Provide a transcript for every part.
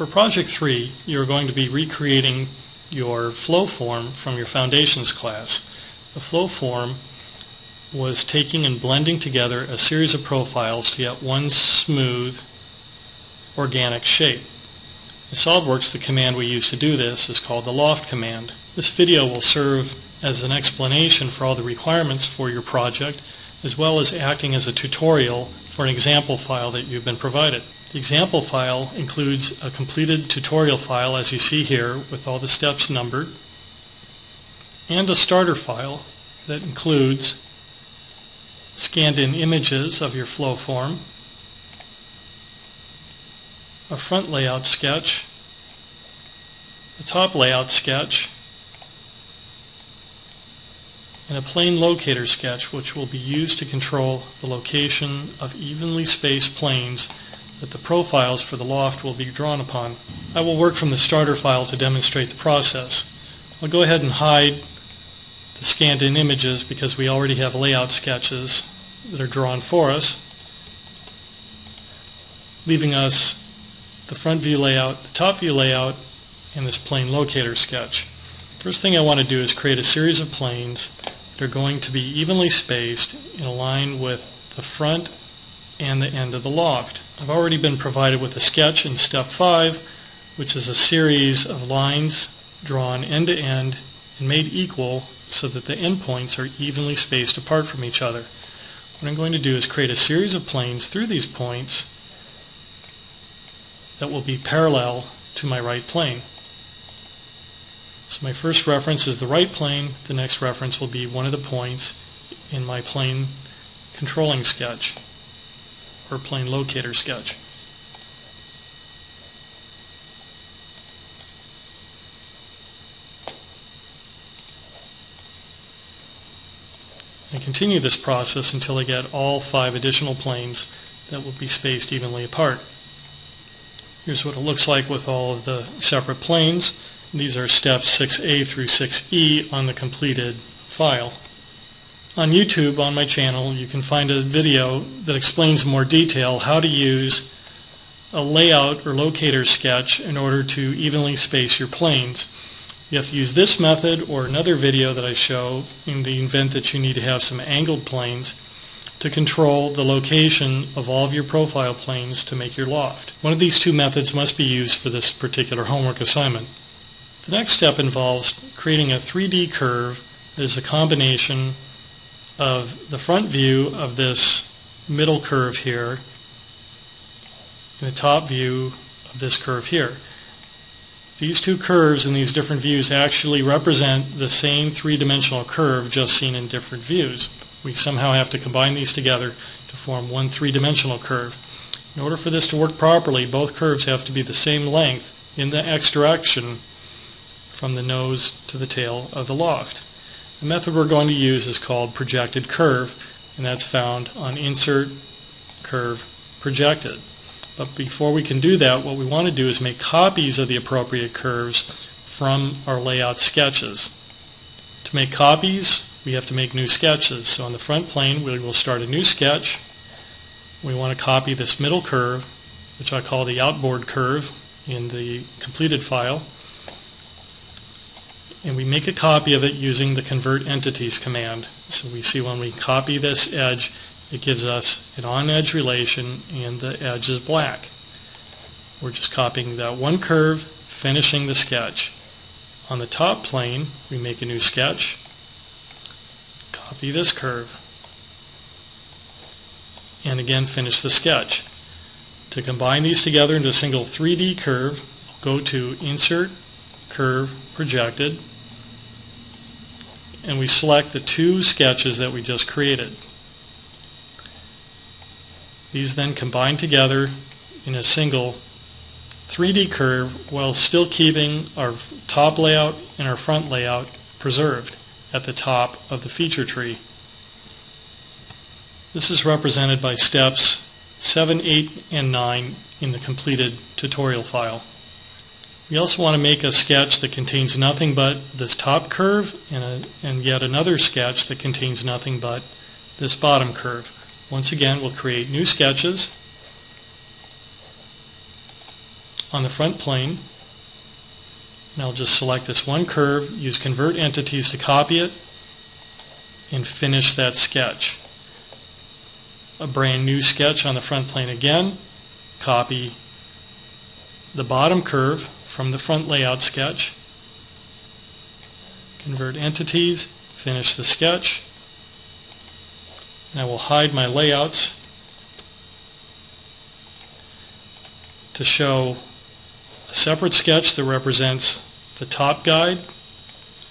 For project 3, you're going to be recreating your flow form from your foundations class. The flow form was taking and blending together a series of profiles to get one smooth organic shape. In SOLIDWORKS the command we use to do this is called the loft command. This video will serve as an explanation for all the requirements for your project as well as acting as a tutorial for an example file that you've been provided. The example file includes a completed tutorial file as you see here with all the steps numbered and a starter file that includes scanned in images of your flow form, a front layout sketch, a top layout sketch, and a plane locator sketch which will be used to control the location of evenly spaced planes that the profiles for the loft will be drawn upon. I will work from the starter file to demonstrate the process. I'll go ahead and hide the scanned in images because we already have layout sketches that are drawn for us, leaving us the front view layout, the top view layout, and this plane locator sketch. First thing I want to do is create a series of planes that are going to be evenly spaced in a line with the front and the end of the loft. I've already been provided with a sketch in step 5 which is a series of lines drawn end to end and made equal so that the endpoints are evenly spaced apart from each other. What I'm going to do is create a series of planes through these points that will be parallel to my right plane. So my first reference is the right plane, the next reference will be one of the points in my plane controlling sketch or plane locator sketch. And continue this process until I get all five additional planes that will be spaced evenly apart. Here's what it looks like with all of the separate planes. These are steps 6A through 6E on the completed file. On YouTube, on my channel, you can find a video that explains in more detail how to use a layout or locator sketch in order to evenly space your planes. You have to use this method or another video that I show in the event that you need to have some angled planes to control the location of all of your profile planes to make your loft. One of these two methods must be used for this particular homework assignment. The next step involves creating a 3D curve that is a combination of the front view of this middle curve here and the top view of this curve here. These two curves and these different views actually represent the same three-dimensional curve just seen in different views. We somehow have to combine these together to form one three-dimensional curve. In order for this to work properly, both curves have to be the same length in the x direction from the nose to the tail of the loft. The method we're going to use is called projected curve, and that's found on Insert, Curve, Projected. But before we can do that, what we want to do is make copies of the appropriate curves from our layout sketches. To make copies, we have to make new sketches. So on the front plane, we will start a new sketch. We want to copy this middle curve, which I call the outboard curve in the completed file and we make a copy of it using the convert entities command. So we see when we copy this edge, it gives us an on-edge relation and the edge is black. We're just copying that one curve, finishing the sketch. On the top plane, we make a new sketch, copy this curve, and again finish the sketch. To combine these together into a single 3D curve, go to Insert, Curve, Projected, and we select the two sketches that we just created. These then combine together in a single 3D curve while still keeping our top layout and our front layout preserved at the top of the feature tree. This is represented by steps 7, 8, and 9 in the completed tutorial file. We also want to make a sketch that contains nothing but this top curve and, a, and yet another sketch that contains nothing but this bottom curve. Once again, we'll create new sketches. on the front plane. And I'll just select this one curve, use Convert Entities to copy it, and finish that sketch. A brand new sketch on the front plane again, copy the bottom curve from the front layout sketch, convert entities, finish the sketch, I will hide my layouts to show a separate sketch that represents the top guide,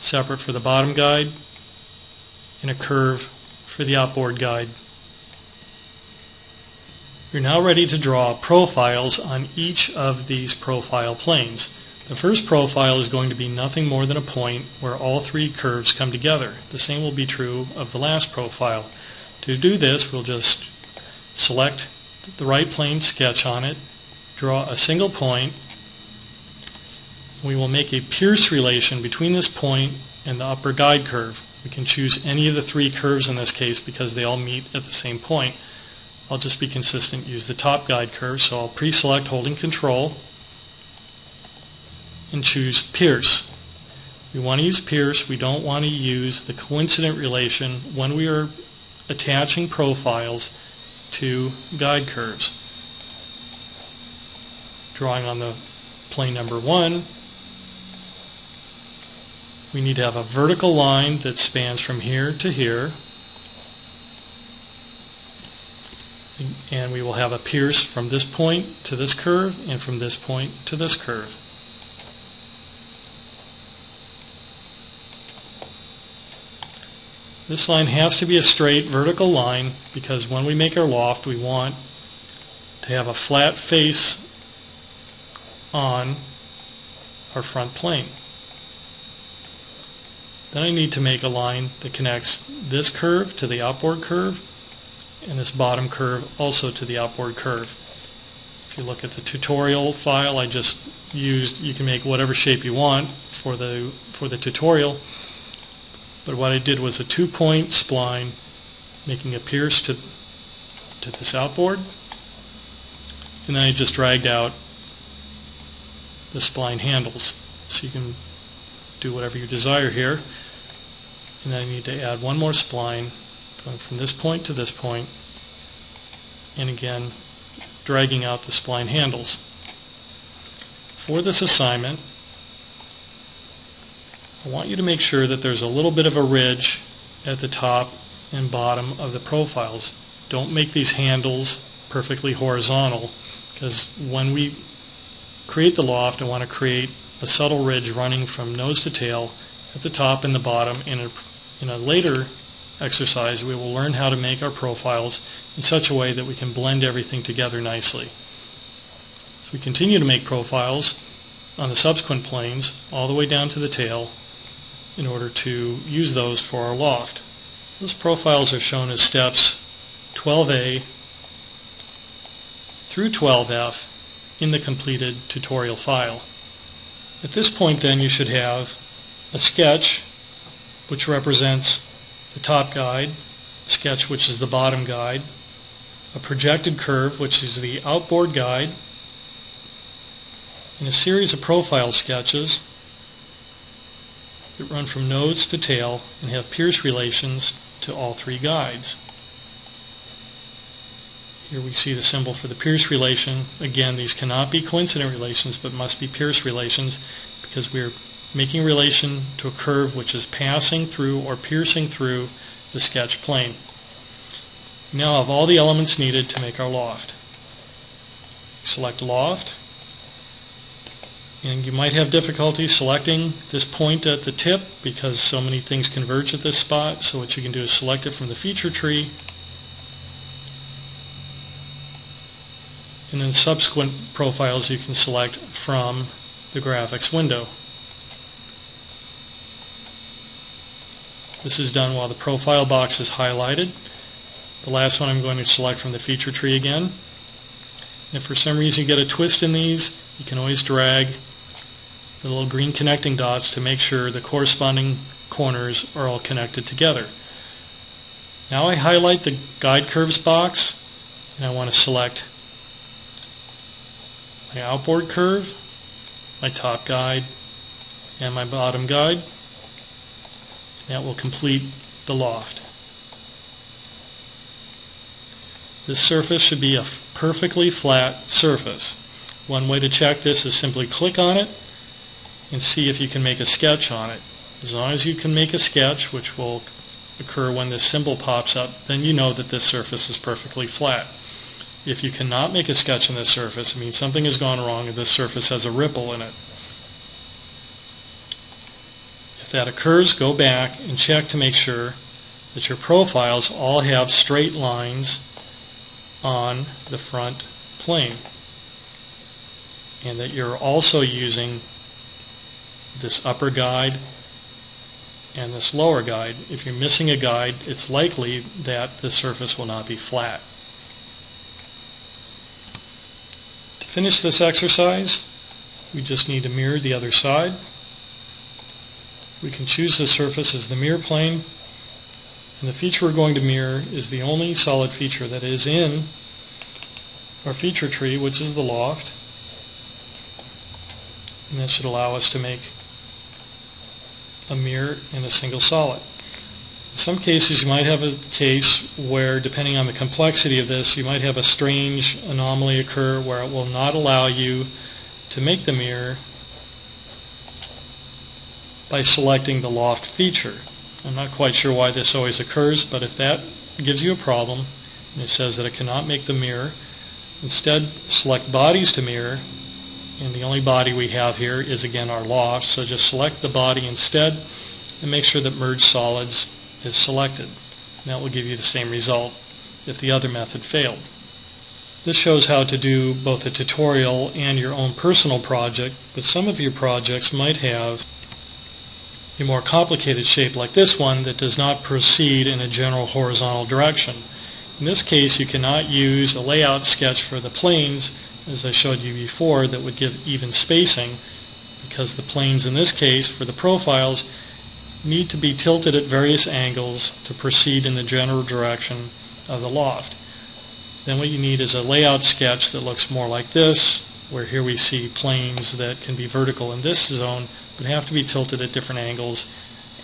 separate for the bottom guide, and a curve for the outboard guide. You're now ready to draw profiles on each of these profile planes. The first profile is going to be nothing more than a point where all three curves come together. The same will be true of the last profile. To do this, we'll just select the right plane, sketch on it, draw a single point. We will make a Pierce relation between this point and the upper guide curve. We can choose any of the three curves in this case because they all meet at the same point. I'll just be consistent, use the top guide curve, so I'll pre-select holding control and choose Pierce. We want to use Pierce, we don't want to use the coincident relation when we are attaching profiles to guide curves drawing on the plane number one, we need to have a vertical line that spans from here to here. And we will have a pierce from this point to this curve and from this point to this curve. This line has to be a straight vertical line because when we make our loft we want to have a flat face on our front plane. Then I need to make a line that connects this curve to the outboard curve and this bottom curve also to the outboard curve. If you look at the tutorial file I just used, you can make whatever shape you want for the, for the tutorial. But what I did was a two-point spline making a pierce to, to this outboard. And then I just dragged out the spline handles. So you can do whatever you desire here. And I need to add one more spline going from this point to this point and again dragging out the spline handles. For this assignment I want you to make sure that there's a little bit of a ridge at the top and bottom of the profiles. Don't make these handles perfectly horizontal because when we create the loft, I want to create a subtle ridge running from nose to tail at the top and the bottom. In a, in a later exercise, we will learn how to make our profiles in such a way that we can blend everything together nicely. So we continue to make profiles on the subsequent planes all the way down to the tail in order to use those for our loft. Those profiles are shown as steps 12A through 12F in the completed tutorial file. At this point then you should have a sketch which represents the top guide, sketch which is the bottom guide, a projected curve which is the outboard guide, and a series of profile sketches that run from nose to tail and have Pierce relations to all three guides. Here we see the symbol for the Pierce relation. Again, these cannot be coincident relations, but must be Pierce relations because we're making relation to a curve which is passing through or piercing through the sketch plane. Now have all the elements needed to make our loft. Select loft, and you might have difficulty selecting this point at the tip because so many things converge at this spot. So what you can do is select it from the feature tree and then subsequent profiles you can select from the graphics window. This is done while the profile box is highlighted. The last one I'm going to select from the feature tree again. If for some reason you get a twist in these, you can always drag the little green connecting dots to make sure the corresponding corners are all connected together. Now I highlight the guide curves box and I want to select my outboard curve, my top guide, and my bottom guide. That will complete the loft. This surface should be a perfectly flat surface. One way to check this is simply click on it and see if you can make a sketch on it. As long as you can make a sketch, which will occur when this symbol pops up, then you know that this surface is perfectly flat. If you cannot make a sketch on this surface, it means something has gone wrong and this surface has a ripple in it. If that occurs, go back and check to make sure that your profiles all have straight lines on the front plane and that you're also using this upper guide and this lower guide. If you're missing a guide, it's likely that the surface will not be flat. To finish this exercise, we just need to mirror the other side. We can choose the surface as the mirror plane, and the feature we're going to mirror is the only solid feature that is in our feature tree, which is the loft. And that should allow us to make a mirror in a single solid. In some cases you might have a case where depending on the complexity of this you might have a strange anomaly occur where it will not allow you to make the mirror by selecting the loft feature. I'm not quite sure why this always occurs but if that gives you a problem and it says that it cannot make the mirror instead select bodies to mirror and the only body we have here is again our loft so just select the body instead and make sure that merge solids is selected that will give you the same result if the other method failed. This shows how to do both a tutorial and your own personal project but some of your projects might have a more complicated shape like this one that does not proceed in a general horizontal direction. In this case you cannot use a layout sketch for the planes as I showed you before, that would give even spacing because the planes in this case for the profiles need to be tilted at various angles to proceed in the general direction of the loft. Then what you need is a layout sketch that looks more like this, where here we see planes that can be vertical in this zone, but have to be tilted at different angles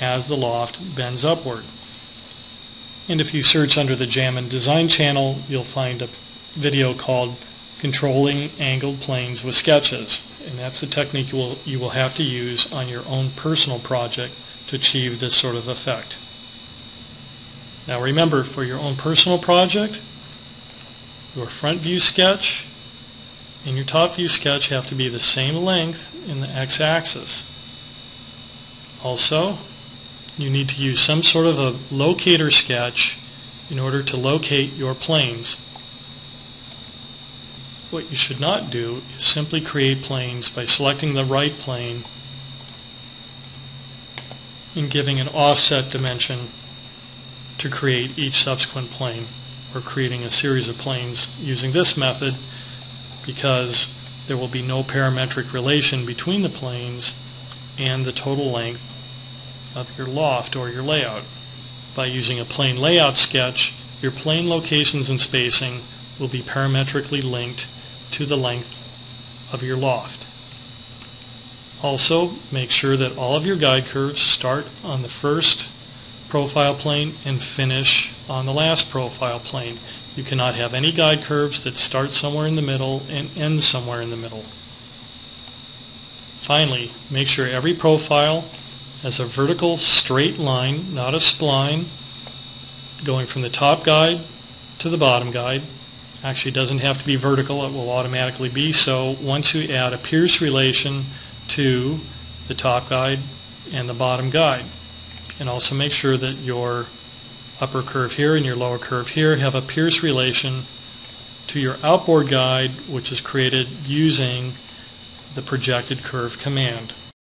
as the loft bends upward. And if you search under the Jammon Design channel, you'll find a video called controlling angled planes with sketches. And that's the technique you will, you will have to use on your own personal project to achieve this sort of effect. Now remember, for your own personal project, your front view sketch and your top view sketch have to be the same length in the x-axis. Also, you need to use some sort of a locator sketch in order to locate your planes. What you should not do is simply create planes by selecting the right plane and giving an offset dimension to create each subsequent plane or creating a series of planes using this method because there will be no parametric relation between the planes and the total length of your loft or your layout. By using a plane layout sketch, your plane locations and spacing will be parametrically linked to the length of your loft. Also, make sure that all of your guide curves start on the first profile plane and finish on the last profile plane. You cannot have any guide curves that start somewhere in the middle and end somewhere in the middle. Finally, make sure every profile has a vertical straight line, not a spline, going from the top guide to the bottom guide actually doesn't have to be vertical, it will automatically be so once you add a Pierce relation to the top guide and the bottom guide. And also make sure that your upper curve here and your lower curve here have a Pierce relation to your outboard guide which is created using the projected curve command.